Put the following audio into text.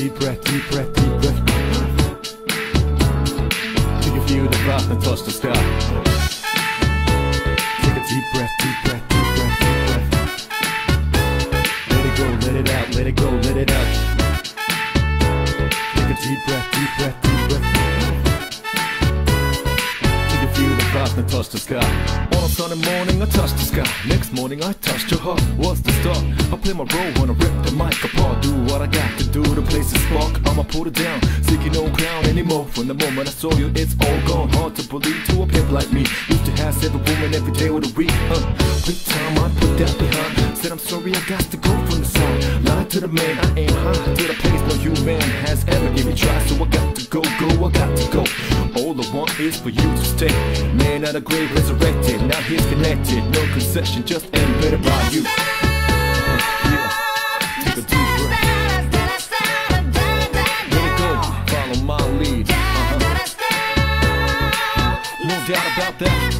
Deep breath, deep breath, deep breath. Take a feel the breath and touch the sky? Take a deep breath, deep breath, deep breath, deep breath. Let it go, let it out, let it go, let it out. Take a deep breath, deep breath. Deep breath. The sky. On a sunny morning, I touch the sky. Next morning, I touched your heart. What's the start? I play my role when I rip the mic apart. Do what I got to do to place a spark. I'ma put it down, seeking no crown anymore. From the moment I saw you, it's all gone. Hard to believe to a pimp like me. Used to have seven women every day of the week. Huh? Quick time, I put that behind. Said I'm sorry, I got to go from the side. Lied to the man, I ain't high. To the place no human has ever given me try. So I got to go, go, I got to go. All I want is for you to stay. Man out of grave, resurrected. Now he's connected. No concession, just embedded by you. Yeah. about a